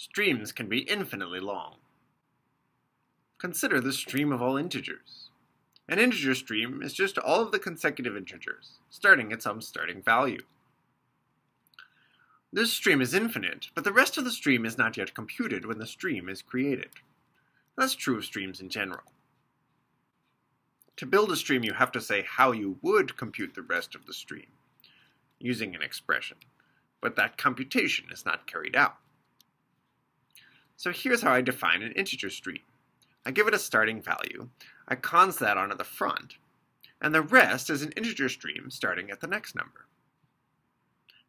Streams can be infinitely long. Consider the stream of all integers. An integer stream is just all of the consecutive integers, starting at some starting value. This stream is infinite, but the rest of the stream is not yet computed when the stream is created. That's true of streams in general. To build a stream, you have to say how you would compute the rest of the stream, using an expression, but that computation is not carried out. So here's how I define an integer stream. I give it a starting value, I cons that onto the front, and the rest is an integer stream starting at the next number.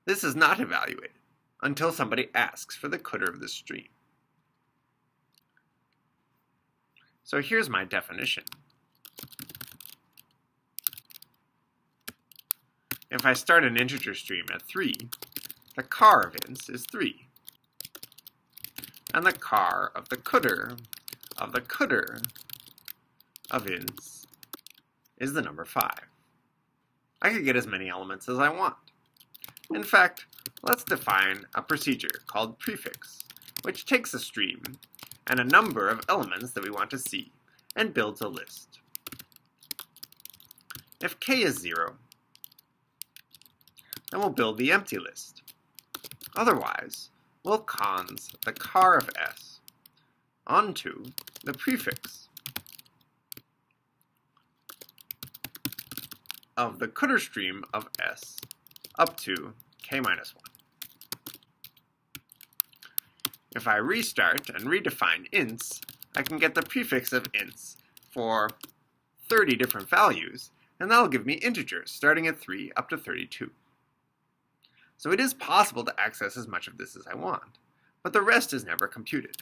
This is not evaluated until somebody asks for the cdr of the stream. So here's my definition. If I start an integer stream at 3, the car of ints is 3 and the car of the cdr of the cdr of ints is the number 5. I could get as many elements as I want. In fact, let's define a procedure called prefix, which takes a stream and a number of elements that we want to see and builds a list. If k is 0, then we'll build the empty list. Otherwise, will cons the car of s onto the prefix of the cdr stream of s up to k minus 1. If I restart and redefine ints, I can get the prefix of ints for 30 different values, and that'll give me integers starting at 3 up to 32. So it is possible to access as much of this as I want, but the rest is never computed.